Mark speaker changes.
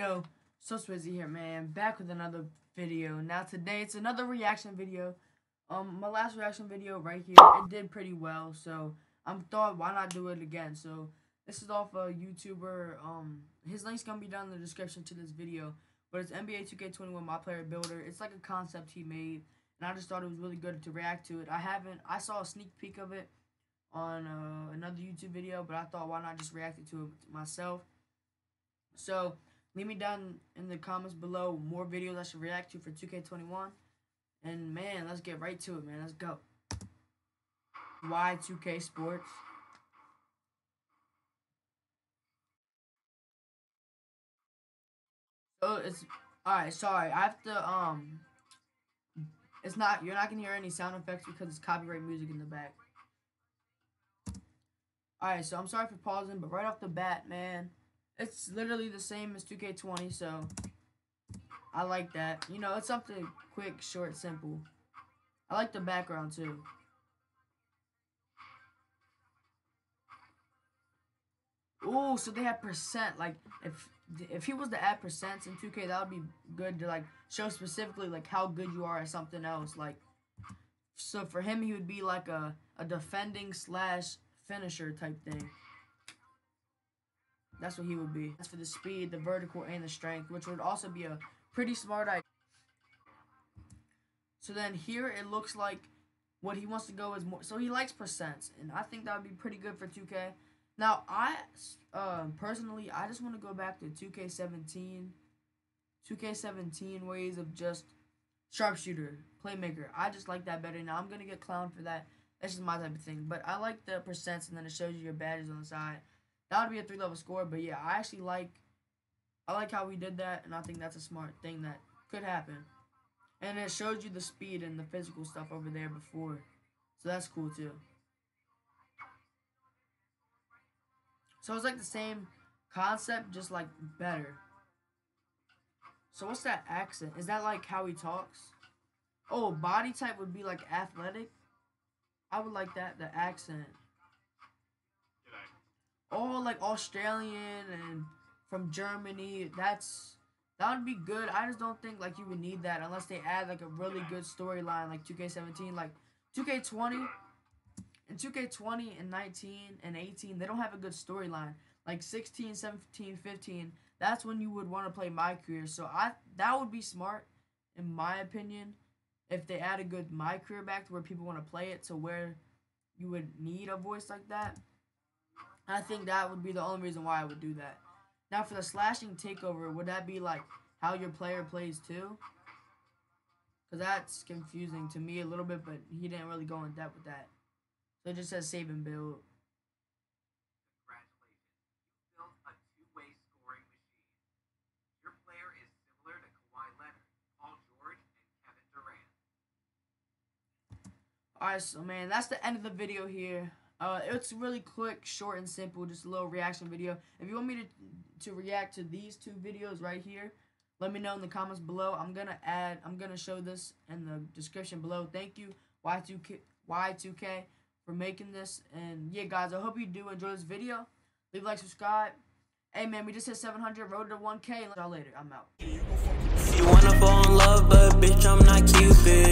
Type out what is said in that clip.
Speaker 1: Yo, SoSwazy here, man. Back with another video. Now today it's another reaction video. Um, my last reaction video right here, it did pretty well. So I'm thought, why not do it again? So this is off a YouTuber. Um, his link's gonna be down in the description to this video. But it's NBA 2K21 My Player Builder. It's like a concept he made, and I just thought it was really good to react to it. I haven't. I saw a sneak peek of it on uh, another YouTube video, but I thought, why not just react to it myself? So Leave me down in the comments below more videos I should react to for 2K21. And man, let's get right to it, man. Let's go. Y2K Sports. So it's alright, sorry. I have to um it's not you're not gonna hear any sound effects because it's copyright music in the back. Alright, so I'm sorry for pausing, but right off the bat, man, it's literally the same as 2K20, so I like that. You know, it's something quick, short, simple. I like the background too. Oh, so they have percent. Like, if if he was to add percents in 2K, that would be good to like show specifically like how good you are at something else. Like, so for him, he would be like a a defending slash finisher type thing. That's what he would be. That's for the speed, the vertical, and the strength, which would also be a pretty smart idea. So then here it looks like what he wants to go is more. So he likes percents, and I think that would be pretty good for 2K. Now I, uh, personally, I just want to go back to 2K17, 2K17 ways of just sharpshooter, playmaker. I just like that better. Now I'm gonna get clown for that. That's just my type of thing. But I like the percents, and then it shows you your badges on the side. That would be a three level score, but yeah, I actually like I like how we did that, and I think that's a smart thing that could happen. And it shows you the speed and the physical stuff over there before. So that's cool too. So it's like the same concept, just like better. So what's that accent? Is that like how he talks? Oh, body type would be like athletic. I would like that, the accent all like Australian and from Germany. That's that would be good. I just don't think like you would need that unless they add like a really good storyline like 2K17, like 2K20 and 2K20 and 19 and 18. They don't have a good storyline. Like 16, 17, 15. That's when you would want to play my career. So I that would be smart in my opinion if they add a good my career back to where people want to play it to where you would need a voice like that. I think that would be the only reason why I would do that. Now for the slashing takeover, would that be like how your player plays too? Because that's confusing to me a little bit, but he didn't really go in depth with that. So it just says save and build. Alright, so man, that's the end of the video here. Uh, it's really quick, short, and simple. Just a little reaction video. If you want me to to react to these two videos right here, let me know in the comments below. I'm gonna add. I'm gonna show this in the description below. Thank you Y2K Y2K for making this. And yeah, guys, I hope you do enjoy this video. Leave a like, subscribe. Hey man, we just hit 700, road to 1K. Y'all later. I'm out.
Speaker 2: If You wanna fall in love, but bitch, I'm not Cupid.